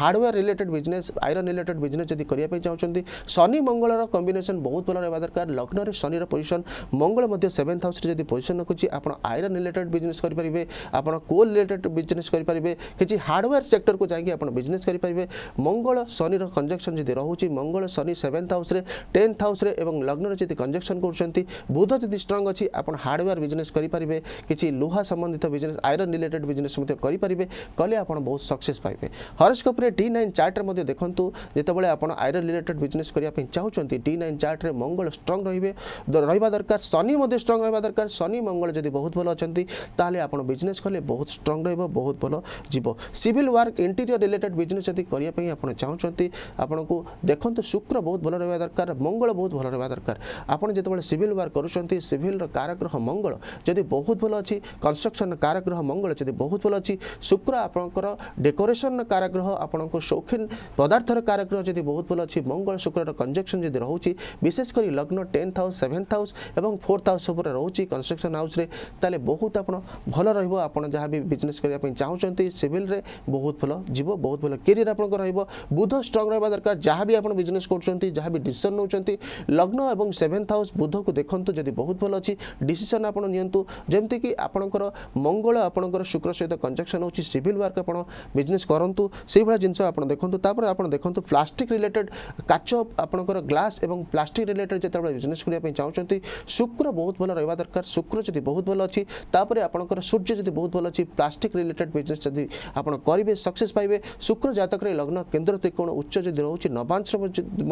hardware related business iron related business ଯଦି କରିବା ପାଇଁ ଚାହୁଁଛନ୍ତି ଶନି ମଙ୍ଗଳର କମ୍ବିନେସନ୍ ବହୁତ ଭଲ ରହିବା ଦରକାର ଲଗ୍ନରେ ଶନିର ପୋଜିସନ୍ ମଙ୍ଗଳ ମଧ୍ୟ ସେଭେନ୍ଥ ହାଉସ୍ରେ ଯଦି ପୋଜିସନ୍ ରଖୁଛି ଆପଣ ଆଇରନ୍ ରିଲେଟେଡ୍ ବିଜନେସ୍ କରିପାରିବେ ଆପଣ କୋଲ୍ ରିଲେଟେଡ୍ ବିଜନେସ୍ କରିପାରିବେ କିଛି ହାର୍ଡ଼ୱେୟାର ସେକ୍ଟରକୁ ଯାଇକି ଆପଣ ବିଜନେସ୍ କରିପାରିବେ ମଙ୍ଗଳ ଶନିର କଞ୍ଜକ୍ସନ୍ ଯଦି ରହୁଛି ମଙ୍ଗଳ ଶନି ସେଭେନ୍ଥ ହାଉସ୍ରେ ଟେନ୍ଥ ହାଉସ୍ରେ ଏବଂ ଲଗ୍ନରେ ଯଦି କଞ୍ଜକ୍ସନ୍ କରୁଛନ୍ତି ବୁଧ ଯଦି ଷ୍ଟ୍ରଙ୍ଗ ଅଛି ଆପଣ ହାର୍ଡ଼ୱେୟାର ବିଜନେସ୍ କରିପାରିବେ किसी लुहा संबंधित बिजनेस आईरन रिलेटेड बिजनेस करेंगे कले आप बहुत सक्सेस पाए हरस्कोप्रे डी नाइन चार्टर देखते जितेबाला आप आईरन रिलेटेड बिजनेस करने चाहते डी नाइन चार्ट्रे मंगल स्ट्रंग रे रहा ररकार शनि स्ट्रंग रहा दरकार शनि मंगल जब बहुत भल अच्छा आपड़ बिजनेस कले बहुत स्ट्रंग रोत भल जी civil work interior related business जब करें चाहते आपन को देखते शुक्र बहुत भल रहा दरकार मंगल बहुत भल रहा दरकार आपत जो सिविल वर्क करुँच सिभिल कारग्रह मंगल जब बहुत ভাল ଅଛି କନଷ୍ଟ୍ରକ୍ସନ୍ କାରଗ୍ରହ ମଙ୍ଗଳ ଯଦି ବହୁତ ଭଲ ଅଛି ଶୁକ୍ର ଆପଣଙ୍କର ଡେକୋରେସନ୍ କାରଗ୍ରହ ଆପଣଙ୍କ ସୌଖିନ ପଦାର୍ଥର କାରଗ୍ରହ ଯଦି ବହୁତ ଭଲ ଅଛି ମଙ୍ଗଳ ଶୁକ୍ରର କଞ୍ଜକ୍ସନ୍ ଯଦି ରହୁଛି ବିଶେଷ କରି ଲଗ୍ନ ଟେନ୍ଥ ହାଉସ୍ ସେଭେନ୍ଥ ହାଉସ୍ ଏବଂ ଫୋର୍ଥ ହାଉସ୍ ଉପରେ ରହୁଛି କନଷ୍ଟ୍ରକ୍ସନ୍ ହାଉସ୍ରେ ତାହେଲେ ବହୁତ ଆପଣ ଭଲ ରହିବ ଆପଣ ଯାହା ବି ବିଜନେସ୍ କରିବା ପାଇଁ ଚାହୁଁଛନ୍ତି ସିଭିଲ୍ରେ ବହୁତ ଭଲ ଯିବ ବହୁତ ଭଲ କ୍ୟାରିୟର୍ ଆପଣଙ୍କର ରହିବ ବୁଧ ଷ୍ଟ୍ରଙ୍ଗ ରହିବା ଦରକାର ଯାହା ବି ଆପଣ ବିଜନେସ୍ କରୁଛନ୍ତି ଯାହା ବି ଡିସିସନ୍ ନେଉଛନ୍ତି ଲଗ୍ନ ଏବଂ ସେଭେନ୍ଥ ହାଉସ୍ ବୁଧକୁ ଦେଖନ୍ତୁ ଯଦି ବହୁତ ଭଲ ଅଛି ଡିସିସନ୍ ଆପଣ ନିଅନ୍ତୁ ଯେମିତି ଯେମିତିକି ଆପଣଙ୍କର ମଙ୍ଗଳ ଆପଣଙ୍କର ଶୁକ୍ର ସହିତ କଞ୍ଜକ୍ସନ୍ ହେଉଛି ସିଭିଲ୍ ୱାର୍କ ଆପଣ ବିଜନେସ୍ କରନ୍ତୁ ସେଇଭଳିଆ ଜିନିଷ ଆପଣ ଦେଖନ୍ତୁ ତାପରେ ଆପଣ ଦେଖନ୍ତୁ ପ୍ଲାଷ୍ଟିକ୍ ରିଲେଟେଡ୍ କାଚ ଆପଣଙ୍କର ଗ୍ଲାସ୍ ଏବଂ ପ୍ଲାଷ୍ଟିକ୍ ରିଲେଟେଡ୍ ଯେତେବେଳେ ବିଜନେସ୍ କରିବା ପାଇଁ ଚାହୁଁଛନ୍ତି ଶୁକ୍ର ବହୁତ ଭଲ ରହିବା ଦରକାର ଶୁକ୍ର ଯଦି ବହୁତ ଭଲ ଅଛି ତାପରେ ଆପଣଙ୍କର ସୂର୍ଯ୍ୟ ଯଦି ବହୁତ ଭଲ ଅଛି ପ୍ଲାଷ୍ଟିକ୍ ରିଲେଟେଡ୍ ବିଜନେସ୍ ଯଦି ଆପଣ କରିବେ ସକ୍ସେସ୍ ପାଇବେ ଶୁକ୍ର ଜାତକରେ ଲଗ୍ନ କେନ୍ଦ୍ର ତ୍ରିକୋଣ ଉଚ୍ଚ ଯଦି ରହୁଛି ନବାଂଶର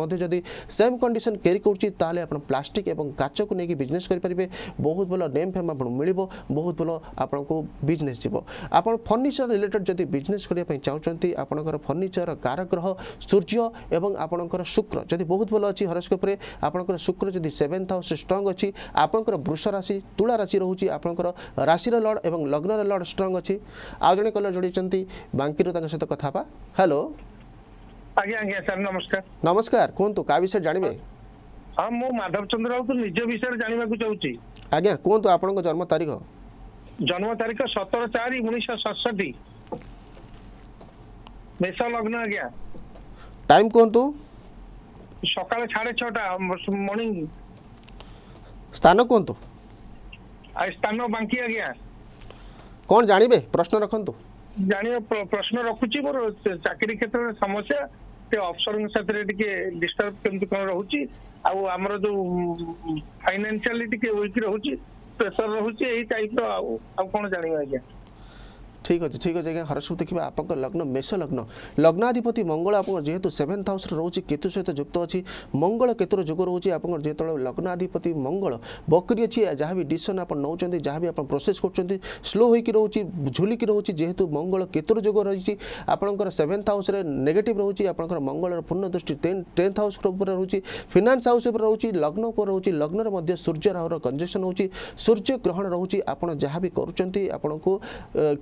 ମଧ୍ୟ ଯଦି ସେମ୍ କଣ୍ଡିସନ୍ କ୍ୟାରି କରୁଛି ତାହେଲେ ଆପଣ ପ୍ଲାଷ୍ଟିକ୍ ଏବଂ କାଚକୁ ନେଇକି ବିଜନେସ୍ କରିପାରିବେ ବହୁତ ଭଲ ନେମ୍ ଫେମ୍ ଆପଣଙ୍କୁ ମିଳିବ ବହୁତ ଭଲ ଆପଣଙ୍କୁ ବିଜନେସ୍ ଯିବ ଆପଣ ଫର୍ଣ୍ଣିଚର୍ ରିଲେଟେଡ୍ ଯଦି ବିଜନେସ୍ କରିବା ପାଇଁ ଚାହୁଁଛନ୍ତି ଆପଣଙ୍କର ଫର୍ଣ୍ଣିଚର୍ କାରଗ୍ରହ ସୂର୍ଯ୍ୟ ଏବଂ ଆପଣଙ୍କର ଶୁକ୍ର ଯଦି ବହୁତ ଭଲ ଅଛି ହରସ୍କୋପ୍ରେ ଆପଣଙ୍କର ଶୁକ୍ର ଯଦି ସେଭେନ୍ଥ ହାଉସ୍ ଷ୍ଟ୍ରଙ୍ଗ ଅଛି ଆପଣଙ୍କର ବୃଷ ରାଶି ତୁଳା ରାଶି ରହୁଛି ଆପଣଙ୍କର ରାଶିର ଲଡ଼ ଏବଂ ଲଗ୍ନର ଲଡ଼ ଷ୍ଟ୍ରଙ୍ଗ ଅଛି ଆଉ ଜଣେ କଲର ଯୋଡ଼ିଛନ୍ତି ବାଙ୍କିରୁ ତାଙ୍କ ସହିତ କଥା ହେବା ହ୍ୟାଲୋ ଆଜ୍ଞା ଆଜ୍ଞା ସାର୍ ନମସ୍କାର ନମସ୍କାର କୁହନ୍ତୁ କାହା ବିଷୟରେ ଜାଣିବେ ହଁ ମୁଁ ମାଧବ ଚନ୍ଦ୍ର ରାଉତ ନିଜ ବିଷୟରେ ଜାଣିବାକୁ ଚାହୁଁଛି ଆଜ୍ଞା କୁହନ୍ତୁ ଆପଣଙ୍କ ଜନ୍ମ ତାରିଖ ଜନ୍ମ ତାରିଖ ସତର ଚାରି ଉଣେଇଶହ ସତଷଠି ବେଶ ଲଗ୍ନ ଆଜ୍ଞା ଟାଇମ୍ କୁହନ୍ତୁ ସକାଳ ସାଢ଼େ ଛଅଟା ମର୍ଣ୍ଣିଂ ସ୍ଥାନ କୁହନ୍ତୁ ସ୍ଥାନ ବାଙ୍କି ଆଜ୍ଞା କ'ଣ ଜାଣିବେ ପ୍ରଶ୍ନ ରଖନ୍ତୁ ଜାଣିବା ପ୍ରଶ୍ନ ରଖୁଛି ମୋର ଚାକିରି କ୍ଷେତ୍ରରେ ସମସ୍ୟା ସେ ଅଫସରଙ୍କ ସାଥିରେ ଟିକେ ଡିଷ୍ଟର୍ବ କେମିତି କ'ଣ ରହୁଛି ଆଉ ଆମର ଯୋଉ ଫାଇନାନ୍ସିଆଲି ଟିକେ ୱିକ୍ ରହୁଛି ପ୍ରେସର ରହୁଛି ଏଇ ଟାଇପ୍ର ଆଉ ଆଉ କ'ଣ ଜାଣିବା ଆଜ୍ଞା ঠিক ଅଛି ଠିକ୍ ଅଛି ଆଜ୍ଞା ହର ସବୁ ଦେଖିବା ଆପଣଙ୍କ ଲଗ୍ନ ମେଷ ଲଗ୍ନ ଲଗ୍ନାଧିପତି ମଙ୍ଗଳ ଆପଣଙ୍କର ଯେହେତୁ ସେଭେନ୍ଥ ହାଉସ୍ରେ ରହୁଛି କେତୁ ସହିତ ଯୁକ୍ତ ଅଛି ମଙ୍ଗଳ କେତୁର ଯୋଗ ରହୁଛି ଆପଣଙ୍କର ଯେତେବେଳେ ଲଗ୍ନାଧିପତି ମଙ୍ଗଳ ବକ୍ରି ଅଛି ଯାହା ବି ଡିସିସନ୍ ଆପଣ ନେଉଛନ୍ତି ଯାହା ବି ଆପଣ ପ୍ରୋସେସ୍ କରୁଛନ୍ତି ସ୍ଲୋ ହୋଇକି ରହୁଛି ଝୁଲିକି ରହୁଛି ଯେହେତୁ ମଙ୍ଗଳ କେତୁର ଯୋଗ ରହିଛି ଆପଣଙ୍କର ସେଭେନ୍ଥ ହାଉସ୍ରେ ନେଗେଟିଭ୍ ରହୁଛି ଆପଣଙ୍କର ମଙ୍ଗଳର ପୂର୍ଣ୍ଣ ଦୃଷ୍ଟି ଟେନ୍ଥ ହାଉସ୍ ଉପରେ ରହୁଛି ଫିନାନ୍ସ ହାଉସ୍ ଉପରେ ରହୁଛି ଲଗ୍ନ ଉପରେ ରହୁଛି ଲଗ୍ନରେ ମଧ୍ୟ ସୂର୍ଯ୍ୟ ରାହୁର କଞ୍ଜେକ୍ସନ୍ ହେଉଛି ସୂର୍ଯ୍ୟ ଗ୍ରହଣ ରହୁଛି ଆପଣ ଯାହା ବି କରୁଛନ୍ତି ଆପଣଙ୍କୁ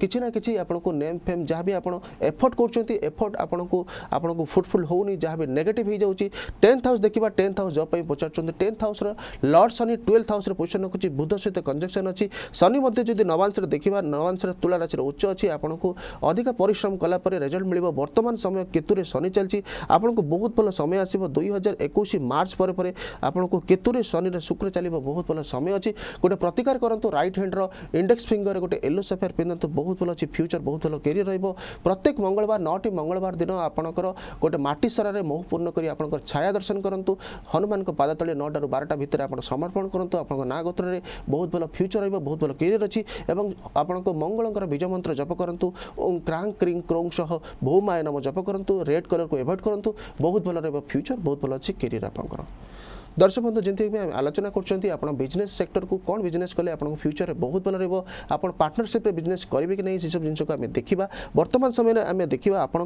କିଛି ନା କିଛି କିଛି ଆପଣଙ୍କୁ ନେମ୍ ଫେମ୍ ଯାହା ବି ଆପଣ ଏଫର୍ଟ କରୁଛନ୍ତି ଏଫର୍ଟ ଆପଣଙ୍କୁ ଆପଣଙ୍କୁ ଫ୍ରୁଟଫୁଲ୍ ହେଉନି ଯାହା ବି ନେଗେଟିଭ୍ ହେଇଯାଉଛି ଟେନ୍ଥ ହାଉସ୍ ଦେଖିବା ଟେନ୍ଥ ହାଉସ୍ ଜବ୍ ପାଇଁ ପଚାରୁଛନ୍ତି ଟେନ୍ଥ ହାଉସ୍ର ଲର୍ଡ଼ ଶନି ଟୁଏଲ୍ଥ ହାଉସ୍ରେ ପୋଜିସନ୍ ରଖୁଛି ବୁଧ ସହିତ କଞ୍ଜକ୍ସନ୍ ଅଛି ଶନି ମଧ୍ୟ ଯଦି ନବାଂଶରେ ଦେଖିବା ନବାଂଶରେ ତୁଳା ରାଶିର ଉଚ୍ଚ ଅଛି ଆପଣଙ୍କୁ ଅଧିକ ପରିଶ୍ରମ କଲା ପରେ ରେଜଲ୍ଟ ମିଳିବ ବର୍ତ୍ତମାନ ସମୟ କେତୁରେ ଶନି ଚାଲିଛି ଆପଣଙ୍କୁ ବହୁତ ଭଲ ସମୟ ଆସିବ ଦୁଇ ହଜାର ଏକୋଇଶ ମାର୍ଚ୍ଚ ପରେ ପରେ ଆପଣଙ୍କୁ କେତୁରେ ଶନିରେ ଶୁକ୍ର ଚାଲିବ ବହୁତ ଭଲ ସମୟ ଅଛି ଗୋଟେ ପ୍ରତିକାର କରନ୍ତୁ ରାଇଟ୍ ହ୍ୟାଣ୍ଡର ଇଣ୍ଡେକ୍ସ ଫିଙ୍ଗର ଗୋଟେ ୟେଲୋ ସଫେୟାର ପିନ୍ଧନ୍ତୁ ବହୁତ ଭଲ ଅଛି ଫ୍ୟୁଚର୍ ବହୁତ ଭଲ କେରିଅର୍ ରହିବ ପ୍ରତ୍ୟେକ ମଙ୍ଗଳବାର ନଅଟି ମଙ୍ଗଳବାର ଦିନ ଆପଣଙ୍କର ଗୋଟେ ମାଟି ସରାରେ ମହୁ ପୂର୍ଣ୍ଣ କରି ଆପଣଙ୍କର ଛାୟା ଦର୍ଶନ କରନ୍ତୁ ହନୁମାନଙ୍କ ପାଦ ତଳେ ନଅଟାରୁ ବାରଟା ଭିତରେ ଆପଣ ସମର୍ପଣ କରନ୍ତୁ ଆପଣଙ୍କ ନାଁ ଗୋତ୍ରରେ ବହୁତ ଭଲ ଫ୍ୟୁଚର୍ ରହିବ ବହୁତ ଭଲ କେରିଅର୍ ଅଛି ଏବଂ ଆପଣଙ୍କ ମଙ୍ଗଳଙ୍କର ମନ୍ତ୍ର ଜପ କରନ୍ତୁ ଓଂ କ୍ରାଙ୍କ କ୍ରିଂ କ୍ରୋଂ ସହ ବହୁ ମାୟ ନମ ଜପ କରନ୍ତୁ ରେଡ୍ କଲର୍କୁ ଏଭଏଡ଼ କରନ୍ତୁ ବହୁତ ଭଲ ରହିବ ଫ୍ୟୁଚର୍ ବହୁତ ଭଲ ଅଛି କେରିଅର୍ ଆପଣଙ୍କର দর্শক বন্ধু যেমন আমি আলোচনা করছেন আপনার বিজনেস সেক্টর কু কোণ বিজনেস কলে আপনার ফ্যুচরের বহু ভালো রহব আপনার পার্টনরশিপে বিজনেস করবে কি না সেসব জিনিসকে আমি দেখা বর্তমান সময় আমি দেখা আপনার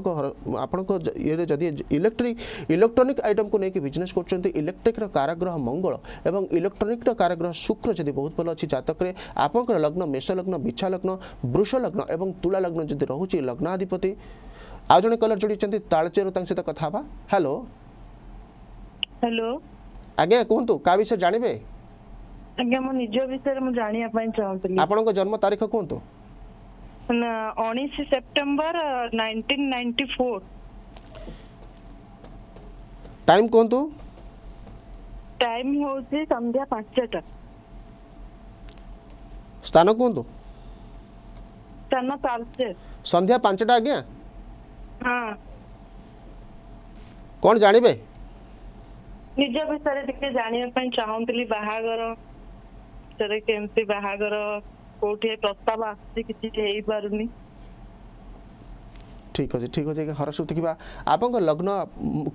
আপনার ইয়ে যদি ইলেকট্রিক ইলেকট্রোনিক আইটমকে নিয়ে বিজনেস করছেন ইলেকট্রিক্র কারাগ্রহ মঙ্গল এবং ইলেকট্রোনিক্র কারাগ্রহ শুক্র যদি বহু ভালো অ জাতকরে আপনার লগ্ন মেষ লগ্ন বিছা লগ্ন বৃষ লগ্ন এবং তুলা লগ্ন যদি রয়েছে লগ্নাধিপতি আজ জন কলার যোড়ি তালচেরু তাঙ্ক সহ কথা হবা হ্যালো হ্যালো ଆଜ୍ଞା କୁହନ୍ତୁ କାହା ବିଷୟରେ ଜାଣିବେ ଆଜ୍ଞା ମୋ ନିଜ ବିଷୟରେ ମୁଁ ଜାଣିବା ପାଇଁ ଚାହୁଁଥିଲି ଆପଣଙ୍କ ଜନ୍ମ ତାରିଖ କୁହନ୍ତୁ ଉଣେଇଶ September nineteen ninety four time କୁହନ୍ତୁ ଟାଇମ୍ ହେଉଛି ସନ୍ଧ୍ୟା ପାଞ୍ଚଟା ସ୍ଥାନ କୁହନ୍ତୁ ସ୍ଥାନ ତାଲଚେର ସନ୍ଧ୍ୟା ପାଞ୍ଚଟା ଆଜ୍ଞା ହଁ କ'ଣ ଜାଣିବେ ନିଜ ବିଷୟରେ ଟିକେ ଜାଣିବା ପାଇଁ ଚାହୁଁଥିଲି ବାହାଘର କେମିତି ବାହାଘର କୋଉଠି ପ୍ରସ୍ତାବ ଆସୁଛି କିଛି ହେଇପାରୁନି ঠিক অ ঠিক অ হরস টিকা আপনার লগ্ন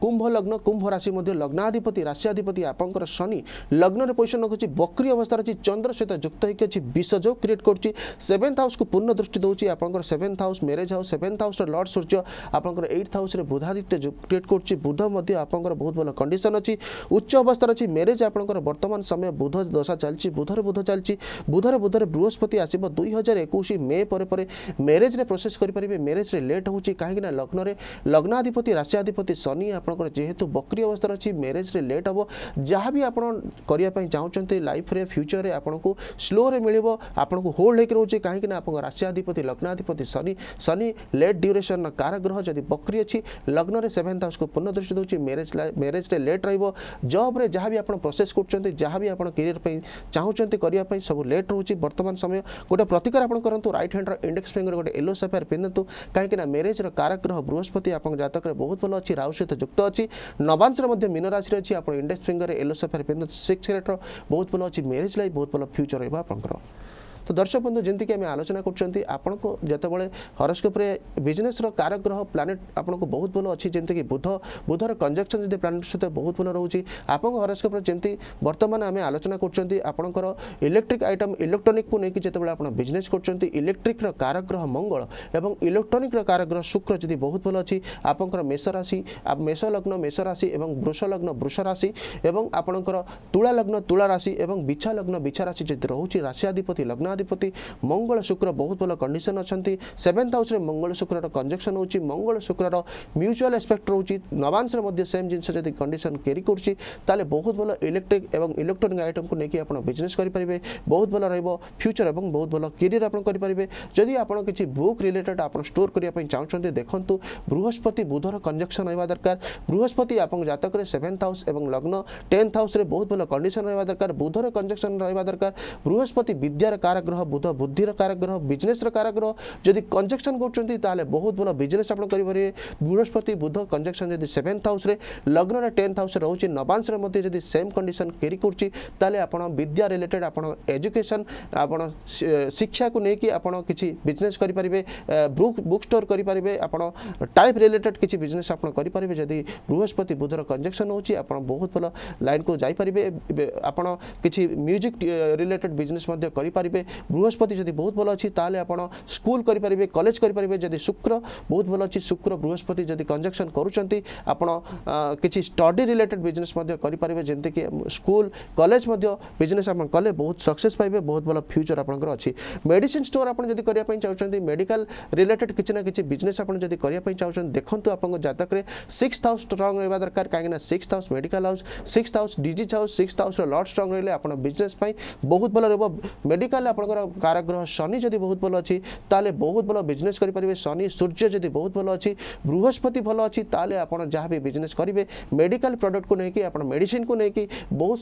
কুম্ভ লগ্ন কুম্ভ রাশি মধ্যে লগ্নাধিপতি রাশিয়াধিপতি আপনার শনি লগ্নরে পজিশন রাখুছি বক্রি অবস্থা রয়েছে চন্দ্র সহ যুক্ত হয়ে অনেক বিষ যোগ ক্রিয়েট করছে সেভেন্থ হাউস কু পূর্ণ দৃষ্টি দেଉଛି আপনার seventh house marriage house seventh হাউসর lord সূর্য আপনার এইট হাউসে বুধাদিত্য ক্রিয়েট করছে বুধ মধ্যে আপনার বহুত ভালো কন্ডিশন অ উচ্চ অবস্থার অ ম্যারেজ আপনার বর্তমান সময় বুধ দশা চালছে বুধরে বুধ চালছে বুধরে বুধরে বৃহস্পতি আসব দুই হাজার একুশ মে পরে পরে ম্যারেজরে প্রোসেস করে পারে ম্যারেজরে লেট হচ্ছে रही कहीं लग्न लग्नाधिपति राशियाधिपति शनि आप जेहेतु बक्री अवस्था अच्छी म्यारेज लेट हे जहाँ भी आप चाहते लाइफ फ्यूचर में आपको स्लो मिले आपको होल्ड होकर रोचे कहीं आपको राशियाधिपति लग्नाधिपति शनि शनि लेट ड्यूरेसन कारग्रह जब बक्री अच्छी लग्न में सेभेन्थ हाउस को पूर्ण दृष्टि दूसरी म्यारेज म्यारेज लेट रब्रे जहाँ भी आप प्रोसेस करते जहाँ भी आप कैरियर पर सब लेट रोचे बर्तमान समय गोटे प्रतिकार आप करूँ रईट हैंड रक्स फिंगर गोटे येलो सफेयर पिंधतु कहीं म्यारेज রাশির কারক গ্রহ বৃহস্পতি আপনার জাতকরে বহুত ভাল অ রাহু সহ যুক্ত অ নবাংশে মধ্যে মীন রাশি অ আপনার ইন্ডেক্স ফিঙ্গর এলো সফের পিন্ধু সিক্স রেটর বহুত ভাল অ ম্যারেজ লাইফ বহুত ভাল ফ্যুচর রহব আপনার তো দর্শক বন্ধু যেমন আমি আলোচনা করছেন আপনার যেতবে হরস্কোপে বিজনেস কারগ্রহ প্লানেট আপনার বহুত ভাল অনেক যেমিতিকি বুধ বুধর কনজকশন যদি প্লানেট সহ বহু ভাল রয়েছে আপনার হরস্কোপে যেমন বর্তমানে আমি আলোচনা করছেন আপনার ইলেকট্রিক আইটম ইলেকট্রোনিক নিয়ে যেতবে আপনার বিজনেস করছেন ইলেকট্রিক কারগ্রহ মঙ্গল এবং ইলেকট্রোনিক কারগ্রহ শুক্র যদি বহু ভাল অছি আপনার মেষ রাশি মেষ লগ্ন মেষ রাশি এবং বৃষ লগ্ন বৃষ রাশি এবং আপনার তুলা লগ্ন তুলা রাশি এবং বিছা লগ্ন বিছা রাশি যদি রয়েছে রাশিয়াধিপতি লগ্ন লগ্নাধিপতি মঙ্গল শুক্র বহুত ভাল কন্ডিশন অনেক সেভেন্থ হাউসে মঙ্গল শুক্রর কনজকশন হচ্ছে মঙ্গল শুক্রর মিউচুয়াল এসপেক্ট রয়েছে নবাংশে মধ্যে সেম জিনিস যদি কন্ডিশন ক্যারি করছে তাহলে বহুত ভাল ইলেকট্রিক এবং ইলেকট্রোনিক আইটমকে নিয়ে আপনার বিজনেস করে পারে বহুত ভাল রহব ফ্যুচর এবং বহুত ভাল কেরিয়ার আপনার করে পারে যদি আপনার কিছু বুক রিলেটেড আপনার স্টোর করা চাহুমান দেখুন বৃহস্পতি বুধর কনজকশন রহবা দরকার বৃহস্পতি আপনার জাতকরে সেভেন্থ হাউস এবং লগ্ন টেন্থ হাউসে বহুত ভাল কন্ডিশন রহবা দরকার বুধর কনজকশন রহবা দরকার বৃহস্পতি বিদ্যার কারক କାରଗ୍ରହ ବୁଧ ବୁଦ୍ଧିର କାରଗ୍ରହ ବିଜନେସ୍ର କାରଗ୍ରହ ଯଦି କଞ୍ଜକ୍ସନ୍ କରୁଛନ୍ତି ତାହେଲେ ବହୁତ ଭଲ ବିଜନେସ୍ ଆପଣ କରିପାରିବେ ବୃହସ୍ପତି ବୁଧ କଞ୍ଜକ୍ସନ୍ ଯଦି ସେଭେନ୍ଥ ହାଉସ୍ରେ ଲଗ୍ନରେ ଟେନ୍ଥ ହାଉସ୍ରେ ରହୁଛି ନବାଂଶରେ ମଧ୍ୟ ଯଦି ସେମ୍ କଣ୍ଡିସନ୍ କ୍ୟାରି କରୁଛି ତାହେଲେ ଆପଣ ବିଦ୍ୟା ରିଲେଟେଡ୍ ଆପଣ ଏଜୁକେସନ୍ ଆପଣ ଶିକ୍ଷାକୁ ନେଇକି ଆପଣ କିଛି ବିଜନେସ୍ କରିପାରିବେ ବୁକ୍ ବୁକ୍ ଷ୍ଟୋର୍ କରିପାରିବେ ଆପଣ ଟାଇପ୍ ରିଲେଟେଡ୍ କିଛି ବିଜନେସ୍ ଆପଣ କରିପାରିବେ ଯଦି ବୃହସ୍ପତି ବୁଧର କଞ୍ଜକ୍ସନ୍ ହେଉଛି ଆପଣ ବହୁତ ଭଲ ଲାଇନ୍କୁ ଯାଇପାରିବେ ଆପଣ କିଛି ମ୍ୟୁଜିକ୍ ରିଲେଟେଡ୍ ବିଜନେସ୍ ମଧ୍ୟ କରିପାରିବେ বৃহস্পতি যদি বহুত ভাল অছি তাহলে আপনার স্কুল করে পারে কলেজ করে পারে যদি শুক্র বহুত ভাল অছি শুক্র বৃহস্পতি যদি কনজকশন করছেন আপনার কিছু স্টডি রিলেটেড বিজনেস করে পারে যেমিকি স্কুল কলেজ বিজনেস আপনার কলে বহুত সকসেস পাইবে বহুত ভাল ফ্যুচর আপনার অছি মেডিসিন স্টোর আপনার যদি করা চাহুমান মেডিকাল রিলেটেড কিছু না কিছু বিজনেস আপনার যদি করা চাহুমান দেখুন আপনার জাতকরে সিক্স হাউস স্ট্রং রহবা দরকার কাহিঁকি না six house medical house six house disease house six house lord strong রহলে আপনার বিজনেস বহু ভাল রহব মেডিকাল আপনার আপনার शनि শনি बहुत भल अच्छी तेल बहुत বহুত ভাল বিজনেস করে পারবে শনি সূর্য যদি বহুত ভাল অছি বৃহস্পতি ভাল অছি তাহলে আপনার যা বি বিজনেস করবে মেডিকাল को लेकिन নেই আপনার মেডিসিন কু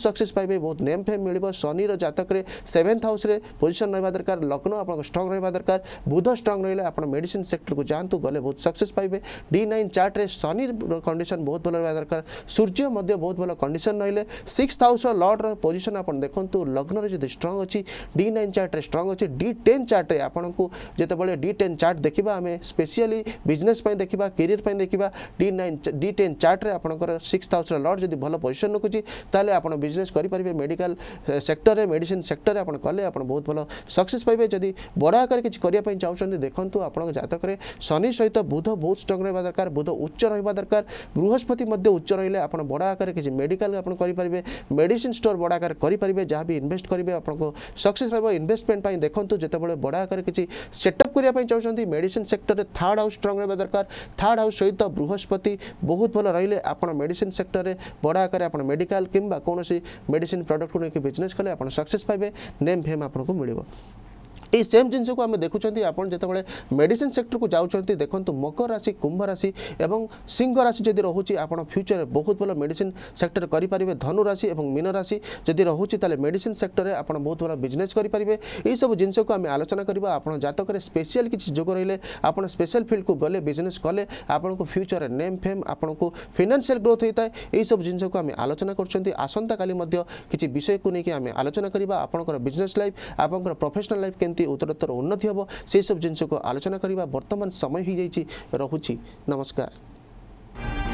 सक्सेस पाइबे बहुत नेम फेम मिल शनि जतक सेवेन्थ हाउस पोजिशन रहा दरकार लग्न आप स्ट्रंग रहा दरकार बुध स्ट्रंग है आप मेडिसीन सेक्टर को जातु गले बहुत सक्सेस पाइबे डी नाइन चार्ट्रे शनि कंडीशन बहुत भल रहा दरकार सूर्य बहुत भल कंडीशन रे सिक्स हाउस लर्ड्र पोजिशन आप देखते लग्न जो स्ट्रंग अच्छी डी नाइन चार्ट चार्ट्रे स्ट्रंग अच्छे डी टेन चार्ट्रे आपको जितेबाला डी टेन चार्ट देखा आम स्पेसियाली बिजनेस देखा कैरियर पर देखा डी नाइन डी टेन चार्ट्रे आप सिक्स हाउस लट जब भल पोजिशन रखुच्छी तेल आप बिजनेस करेंगे मेडिकल सेक्टर में मेडिसीन सेक्टर में आज कले बहुत भल सक्से पाइबे जदि बड़ आकार कि चाहते देखो आप जतक शनि सहित बुध बहुत स्ट्रंग रहा दरकार बुध उच्च रहा दरकार बृहस्पति उच्च रे आप बड़ा आकार कि मेडिका आपड़ करेंगे मेडिसीन स्टोर बड़ आकार करेंगे जहाँ भी इनभेस्ट करेंगे आपको सक्से रोज इनभे ইনভেস্টমেন্ট পাই দেখন্তু যেতবেলে বড় আকারে কিছু সেটআপ করিয়া পাই চাহুচন্তি মেডিসিন সেক্টরে থার্ড হাউস স্ট্রং রহবা দরকার থার্ড হাউস সহিত বৃহস্পতি বহুত ভালো রহলে আপনার মেডিসিন সেক্টরে বড় আকারে আপনার মেডিকাল কিংবা কোণী মেডিসিন প্রডক্টকে নিয়ে বিজনেস কলে আপনার সকসেস পাইবে নেম ফেম আপনার মিলবে এই ସେମ୍ ଜିନିଷକୁ ଆମେ ଦେଖୁଛନ୍ତି ଆପଣ ଯେତେବେଳେ ମେଡ଼ିସିନ ସେକ୍ଟରକୁ ଯାଉଛନ୍ତି ଦେଖନ୍ତୁ ମକର ରାଶି କୁମ୍ଭ ରାଶି ଏବଂ ସିଂହ ରାଶି ଯଦି ରହୁଛି ଆପଣ ଫ୍ୟୁଚରରେ ବହୁତ ଭଲ ମେଡ଼ିସିନ ସେକ୍ଟର କରିପାରିବେ ଧନୁ ରାଶି ଏବଂ ମୀନ ରାଶି ଯଦି ରହୁଛି ତାହେଲେ ମେଡ଼ିସିନ ସେକ୍ଟରରେ ଆପଣ ବହୁତ ଭଲ ବିଜନେସ୍ କରିପାରିବେ ଏହିସବୁ ଜିନିଷକୁ ଆମେ ଆଲୋଚନା କରିବା ଆପଣ ଜାତକରେ ସ୍ପେଶିଆଲ କିଛି ଯୋଗ ରହିଲେ ଆପଣ ସ୍ପେଶାଲ ଫିଲ୍ଡକୁ ଗଲେ ବିଜନେସ୍ କଲେ ଆପଣଙ୍କୁ ଫ୍ୟୁଚରରେ ନେମ୍ ଫେମ୍ ଆପଣଙ୍କୁ ଫିନାନ୍ସିଆଲ ଗ୍ରୋଥ୍ ହୋଇଥାଏ ଏହିସବୁ ଜିନିଷକୁ ଆମେ ଆଲୋଚନା କରୁଛନ୍ତି ଆସନ୍ତାକାଲି ମଧ୍ୟ କିଛି ବିଷୟକୁ ନେଇକି ଆମେ ଆଲୋଚନା କରିବା ଆପଣଙ୍କର ବିଜନେସ୍ ଲାଇଫ୍ ଆପଣଙ୍କର ପ୍ରଫେସନାଲ୍ ଲାଇଫ୍ କେମିତି କେମିତି ଉତ୍ତରୋତ୍ତର ଉନ୍ନତି ହେବ ସେସବୁ ଜିନିଷକୁ ଆଲୋଚନା କରିବା ବର୍ତ୍ତମାନ ସମୟ ହୋଇଯାଇଛି ରହୁଛି ନମସ୍କାର